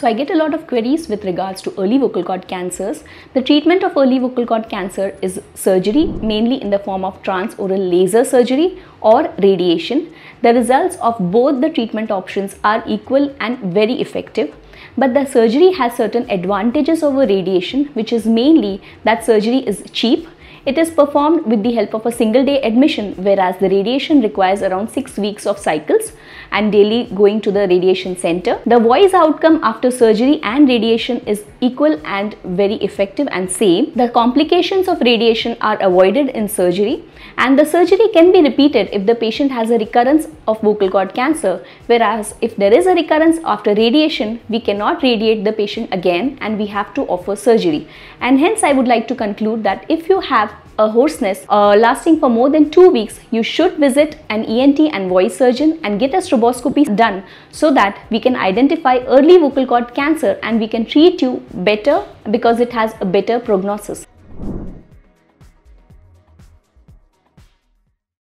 So I get a lot of queries with regards to early vocal cord cancers. The treatment of early vocal cord cancer is surgery, mainly in the form of transoral laser surgery or radiation. The results of both the treatment options are equal and very effective. But the surgery has certain advantages over radiation, which is mainly that surgery is cheap it is performed with the help of a single day admission whereas the radiation requires around 6 weeks of cycles and daily going to the radiation center. The voice outcome after surgery and radiation is equal and very effective and same. The complications of radiation are avoided in surgery and the surgery can be repeated if the patient has a recurrence of vocal cord cancer whereas if there is a recurrence after radiation we cannot radiate the patient again and we have to offer surgery and hence I would like to conclude that if you have a hoarseness uh, lasting for more than two weeks, you should visit an ENT and voice surgeon and get a stroboscopy done so that we can identify early vocal cord cancer and we can treat you better because it has a better prognosis.